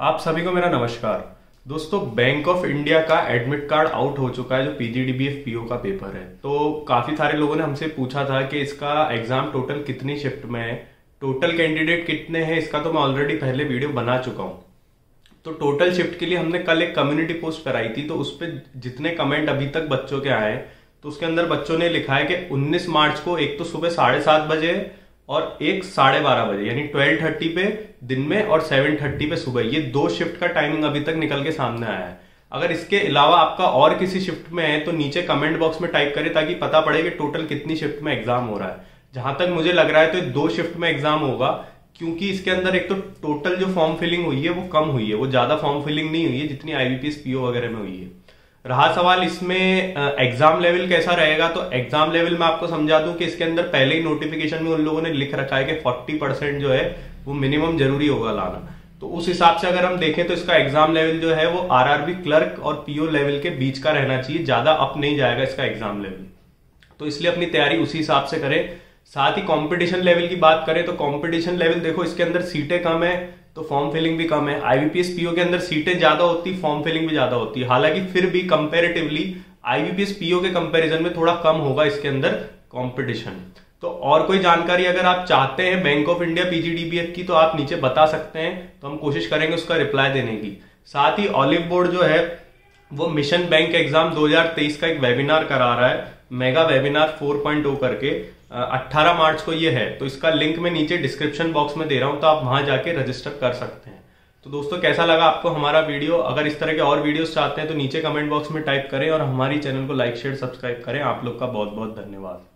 आप सभी को मेरा नमस्कार। दोस्तों बैंक ऑफ़ इंडिया का एडमिट कार्ड आउट हो चुका है, जो पीजीडीबीएफ पीओ का पेपर है। तो काफ़ी सारे लोगों ने हमसे पूछा था कि इसका एग्ज़ाम टोटल कितनी शिफ्ट में है टोटल कैंडिडेट कितने हैं, इसका तो मैं ऑलरेडी पहले वीडियो बना चुका हूँ। तो टोटल शिफ्ट के लिए हमने कल एक कम्युनिटी पोस्ट कराई थी तो उस पर जितने कमेंट अभी तक बच्चों के आए तो उसके अंदर बच्चों ने लिखा है कि 19 मार्च को एक तो सुबह साढ़े सात बजे और एक साढ़े बारह बजे, यानी ट्वेल्व थर्टी पे दिन में और सेवन थर्टी पे सुबह। ये दो शिफ्ट का टाइमिंग अभी तक निकल के सामने आया है। अगर इसके अलावा आपका और किसी शिफ्ट में है तो नीचे कमेंट बॉक्स में टाइप करें ताकि पता पड़े कि टोटल कितनी शिफ्ट में एग्ज़ाम हो रहा है। जहाँ तक मुझे लग रहा है तो दो शिफ्ट में एग्ज़ाम होगा, क्योंकि इसके अंदर एक तो टोटल जो फॉर्म फिलिंग हुई है, वो कम हुई है। वो ज़्यादा फॉर्म फिलिंग नहीं हुई है, जितनी आईबीपीएस पीओ वगैरह में हुई है। रहा सवाल इसमें एग्ज़ाम लेवल कैसा रहेगा? तो एग्ज़ाम लेवल में आपको समझा दूँ कि इसके अंदर पहले ही नोटिफिकेशन में उन लोगों ने लिख रखा है कि 40 परसेंट जो है, वो मिनिमम ज़रूरी होगा लाना। तो उस हिसाब से अगर हम देखें तो इसका एग्ज़ाम लेवल जो है, वो आरआरबी क्लर्क और पीओ लेवल के बीच का रहना चाहिए, ज़्यादा अप नहीं जाएगा इसका एग्ज़ाम लेवल तो इसलिए अपनी तैयारी उसी हिसाब से करें। साथ ही कंपटीशन लेवल की बात करें तो कंपटीशन लेवल देखो, इसके अंदर सीटें कम है तो फॉर्म फिलिंग भी कम है। आईबीपीएस पीओ के अंदर सीटें ज़्यादा होती फॉर्म फिलिंग भी ज़्यादा होती। हालाँकि फिर भी कंपेरेटिवली आईबीपीएस पीओ के कंपैरिजन में थोड़ा कम होगा इसके अंदर कंपटीशन तो और कोई जानकारी अगर आप चाहते हैं बैंक ऑफ़ इंडिया पीजीडीबीएफ की तो आप नीचे बता सकते हैं तो हम कोशिश करेंगे उसका रिप्लाई देने की। साथ ही ऑलिव बोर्ड जो है, वो मिशन बैंक एग्ज़ाम 2023 का एक वेबिनार करा रहा है मेगा वेबिनार 4.0 करके। 18 मार्च को ये है तो इसका लिंक मैं नीचे डिस्क्रिप्शन बॉक्स में दे रहा हूँ तो आप वहाँ जाके रजिस्टर कर सकते हैं। तो दोस्तों, कैसा लगा आपको हमारा वीडियो? अगर इस तरह के और वीडियोस चाहते हैं तो नीचे कमेंट बॉक्स में टाइप करें और हमारी चैनल को लाइक, शेयर, सब्सक्राइब करें। आप लोग का बहुत बहुत धन्यवाद।